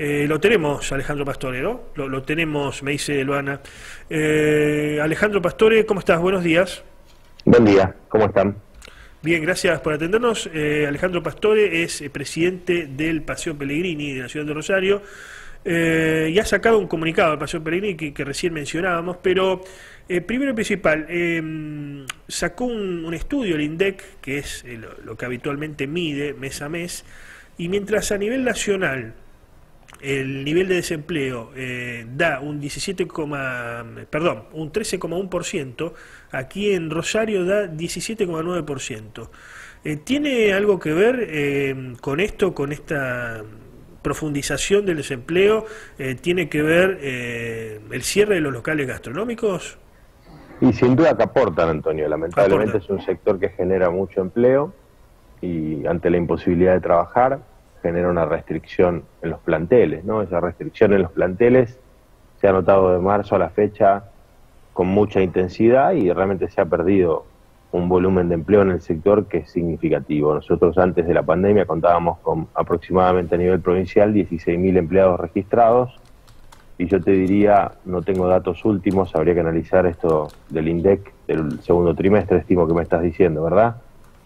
Eh, lo tenemos, Alejandro Pastore, ¿no? Lo, tenemos, me dice Luana. Eh, Alejandro Pastore, ¿cómo estás? Buenos días. Buen día, ¿cómo están? Bien, gracias por atendernos. Eh, Alejandro Pastore es presidente del Paseo Pellegrini de la ciudad de Rosario y ha sacado un comunicado del Paseo Pellegrini que, recién mencionábamos, pero primero y principal, sacó un, estudio, el INDEC, que es lo que habitualmente mide mes a mes, y mientras a nivel nacional el nivel de desempleo eh, da un 17, perdón, un 13,1%, aquí en Rosario da 17,9%. Eh, ¿Tiene algo que ver eh, con esto, con esta profundización del desempleo? ¿Tiene que ver el cierre de los locales gastronómicos? Y sin duda que aportan, Antonio. Lamentablemente es un sector que genera mucho empleo y ante la imposibilidad de trabajar genera una restricción en los planteles, ¿no? Esa restricción en los planteles se ha notado de marzo a la fecha con mucha intensidad y realmente se ha perdido un volumen de empleo en el sector que es significativo. Nosotros antes de la pandemia contábamos con aproximadamente a nivel provincial 16.000 empleados registrados y yo te diría, no tengo datos últimos, habría que analizar esto del INDEC del segundo trimestre, estimo que me estás diciendo, ¿verdad?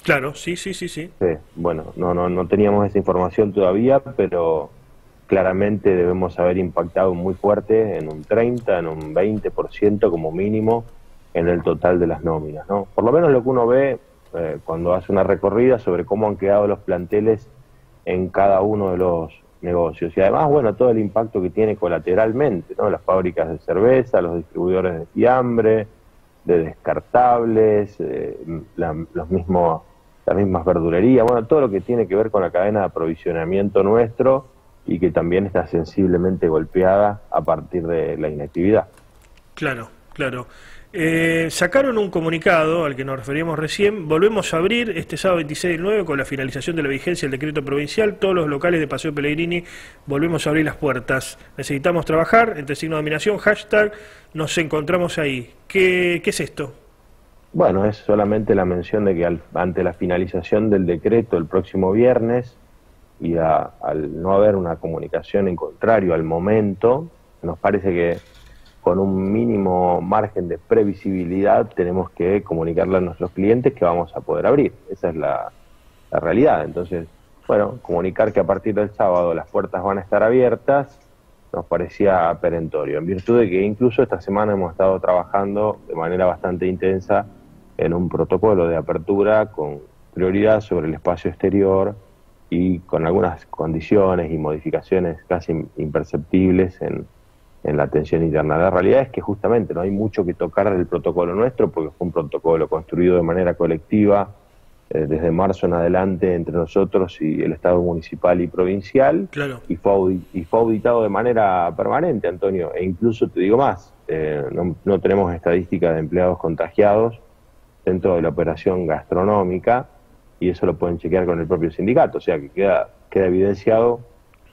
Claro, sí, sí, sí, sí. bueno, no, no, no teníamos esa información todavía, pero claramente debemos haber impactado muy fuerte en un 30, en un 20% como mínimo en el total de las nóminas, ¿no? Por lo menos lo que uno ve eh, cuando hace una recorrida sobre cómo han quedado los planteles en cada uno de los negocios. Y además, bueno, todo el impacto que tiene colateralmente, ¿no? Las fábricas de cerveza, los distribuidores de fiambre, de descartables, eh, los mismos las mismas verdulerías, bueno, todo lo que tiene que ver con la cadena de aprovisionamiento nuestro y que también está sensiblemente golpeada a partir de la inactividad. Claro, claro. Eh, sacaron un comunicado al que nos referíamos recién. Volvemos a abrir este sábado 26 del 9 con la finalización de la vigencia del decreto provincial. Todos los locales de Paseo Pellegrini volvemos a abrir las puertas. Necesitamos trabajar, entre signo de dominación, hashtag, nos encontramos ahí. ¿Qué, qué es esto? Bueno, es solamente la mención de que ante la finalización del decreto el próximo viernes y al no haber una comunicación en contrario al momento, nos parece que con un mínimo margen de previsibilidad tenemos que comunicarle a nuestros clientes que vamos a poder abrir. Esa es la, la realidad. Entonces, bueno, comunicar que a partir del sábado las puertas van a estar abiertas nos parecía perentorio, en virtud de que incluso esta semana hemos estado trabajando de manera bastante intensa en un protocolo de apertura con prioridad sobre el espacio exterior y con algunas condiciones y modificaciones casi imperceptibles en, la atención interna. La realidad es que justamente no hay mucho que tocar del protocolo nuestro porque fue un protocolo construido de manera colectiva eh, desde marzo en adelante entre nosotros y el Estado municipal y provincial y, fue y fue auditado de manera permanente, Antonio, e incluso te digo más, eh, no, no tenemos estadística de empleados contagiados dentro de la operación gastronómica y eso lo pueden chequear con el propio sindicato, o sea que queda, queda evidenciado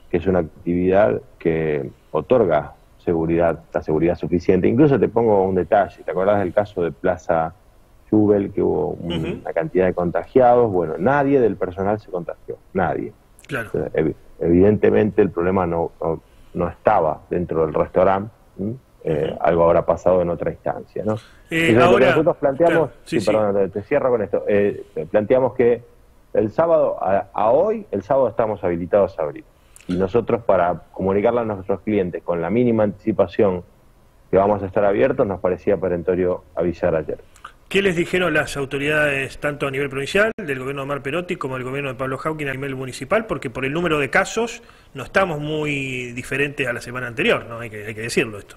que es una actividad que otorga seguridad, la seguridad suficiente. Incluso te pongo un detalle, ¿te acordás del caso de Plaza Jubel que hubo una cantidad de contagiados? Bueno, nadie del personal se contagió, nadie. Claro. evidentemente el problema no, no, estaba dentro del restaurante, eh, algo habrá pasado en otra instancia. ¿no? Eh, ahora, nosotros planteamos, sí, perdón, te, cierro con esto, eh, planteamos que el sábado, a, hoy, el sábado estamos habilitados a abrir. Y nosotros para comunicarle a nuestros clientes con la mínima anticipación que vamos a estar abiertos, nos parecía perentorio avisar ayer. ¿Qué les dijeron las autoridades, tanto a nivel provincial, del gobierno de Mar Perotti, como del gobierno de Pablo Hawking a nivel municipal? Porque por el número de casos no estamos muy diferentes a la semana anterior, ¿no? Hay que, hay que decirlo esto.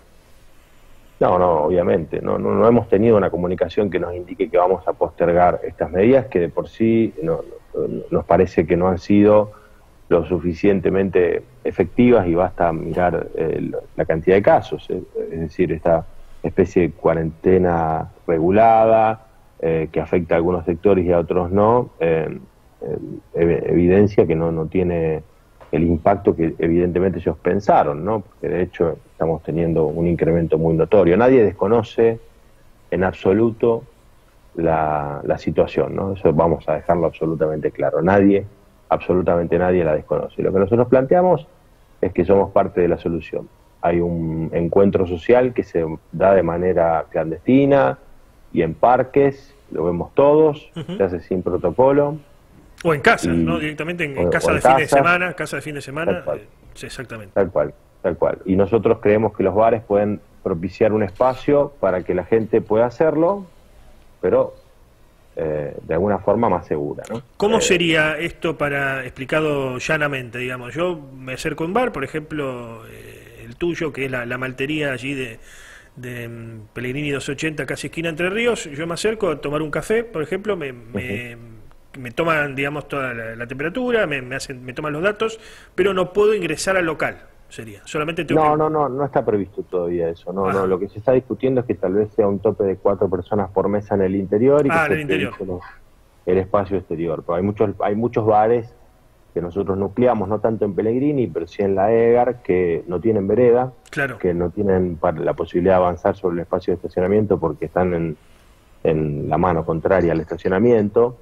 No, no, obviamente. No, no, hemos tenido una comunicación que nos indique que vamos a postergar estas medidas que de por sí nos parece que no han sido lo suficientemente efectivas y basta mirar eh, la cantidad de casos. Eh, es decir, esta especie de cuarentena regulada eh, que afecta a algunos sectores y a otros no, evidencia que no, no tiene el impacto que evidentemente ellos pensaron, ¿no? Porque de hecho estamos teniendo un incremento muy notorio. Nadie desconoce en absoluto la, la situación, ¿no? Eso vamos a dejarlo absolutamente claro. Nadie, absolutamente nadie la desconoce. Lo que nosotros planteamos es que somos parte de la solución. Hay un encuentro social que se da de manera clandestina y en parques, lo vemos todos, se hace sin protocolo. O en casa, ¿no? Directamente en, casa de fin de semana, casa de fin de semana. Tal sí, exactamente. Tal cual, tal cual. Y nosotros creemos que los bares pueden propiciar un espacio para que la gente pueda hacerlo, pero eh, de alguna forma más segura. ¿no? ¿Cómo Eh, sería esto para explicado llanamente, digamos? Yo me acerco a un bar, por ejemplo, eh, el tuyo, que es la, la maltería allí de, de mm, Pellegrini 280, casi esquina Entre Ríos, yo me acerco a tomar un café, por ejemplo, me, me, me toman, digamos, toda la, la temperatura, me, me hacen, me toman los datos, pero no puedo ingresar al local, sería. Solamente tengo No, que... no, no, no está previsto todavía eso. No, Ah. no. Lo que se está discutiendo es que tal vez sea un tope de cuatro personas por mesa en el interior y Ah, que en el interior. los- el espacio exterior. Pero hay muchos, hay muchos bares que nosotros nucleamos, no tanto en Pellegrini, pero sí en la EGAR, que no tienen vereda, Claro. que no tienen la posibilidad de avanzar sobre el espacio de estacionamiento porque están en, en la mano contraria al estacionamiento.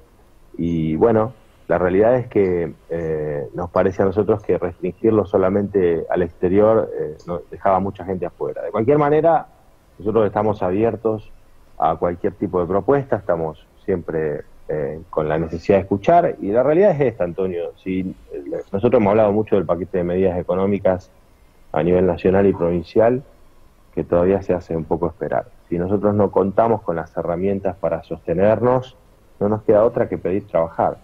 Y bueno, la realidad es que eh, nos parece a nosotros que restringirlo solamente al exterior eh, no- dejaba mucha gente afuera. De cualquier manera, nosotros estamos abiertos a cualquier tipo de propuesta, estamos siempre eh, con la necesidad de escuchar y la realidad es esta, Antonio. Si, eh, nosotros hemos hablado mucho del paquete de medidas económicas a nivel nacional y provincial, que todavía se hace un poco esperar. Si nosotros no contamos con las herramientas para sostenernos, no nos queda otra que pedir trabajar.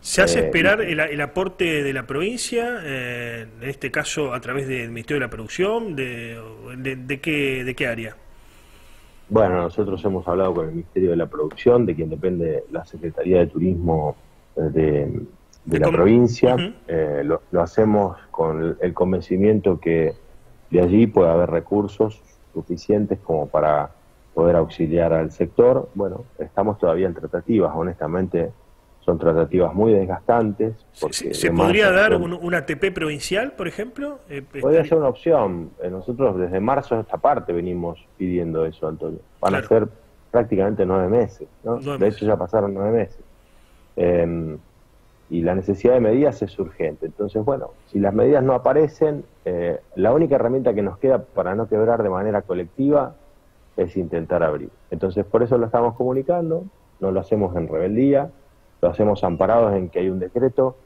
¿Se hace Eh, esperar el, el aporte de la provincia, eh, en este caso a través del Ministerio de la Producción? ¿De, de, de qué, de qué área? Bueno, nosotros hemos hablado con el Ministerio de la Producción, de quien depende la Secretaría de Turismo eh, de, de la provincia. Eh, lo, lo hacemos con el, el convencimiento que de allí puede haber recursos suficientes como para poder auxiliar al sector. Bueno, estamos todavía en tratativas, honestamente son tratativas muy desgastantes. porque ¿Se, se podría dar un, un ATP provincial, por ejemplo? Eh, Podría estaría- ser una opción. Eh, Nosotros desde marzo a esta parte venimos pidiendo eso, Antonio. Van Claro. a ser prácticamente nueve meses, ¿no? Nueve de meses. hecho ya pasaron nueve meses. Eh, y la necesidad de medidas es urgente. Entonces, bueno, si las medidas no aparecen, eh, la única herramienta que nos queda para no quebrar de manera colectiva es intentar abrir. Entonces, por eso lo estamos comunicando, no lo hacemos en rebeldía, lo hacemos amparados en que hay un decreto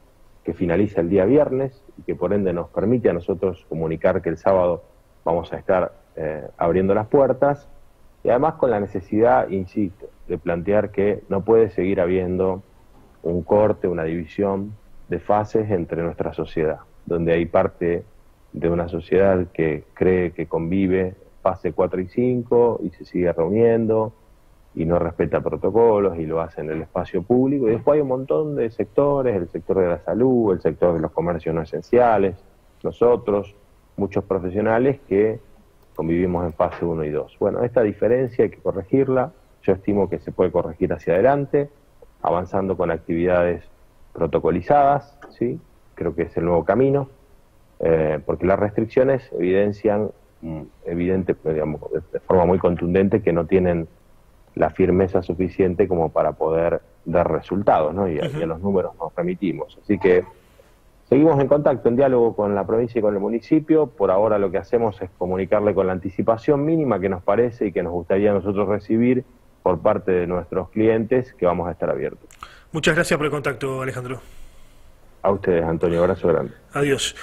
que finaliza el día viernes y que por ende nos permite a nosotros comunicar que el sábado vamos a estar eh, abriendo las puertas y además con la necesidad, insisto, de plantear que no puede seguir habiendo un corte, una división de fases entre nuestra sociedad, donde hay parte de una sociedad que cree que convive fase 4 y 5 y se sigue reuniendo y no respeta protocolos y lo hace en el espacio público. Y después hay un montón de sectores, el sector de la salud, el sector de los comercios no esenciales, nosotros, muchos profesionales que convivimos en fase 1 y 2. Bueno, esta diferencia hay que corregirla, yo estimo que se puede corregir hacia adelante, avanzando con actividades protocolizadas, ¿sí? creo que es el nuevo camino, eh, porque las restricciones evidencian, evidente, digamos, de, forma muy contundente que no tienen la firmeza suficiente como para poder dar resultados, ¿no? Y, a- y a los números nos remitimos. Así que seguimos en contacto, en diálogo con la provincia y con el municipio. Por ahora lo que hacemos es comunicarle con la anticipación mínima que nos parece y que nos gustaría a nosotros recibir por parte de nuestros clientes que vamos a estar abiertos. Muchas gracias por el contacto, Alejandro. A ustedes, Antonio, abrazo grande. Adiós.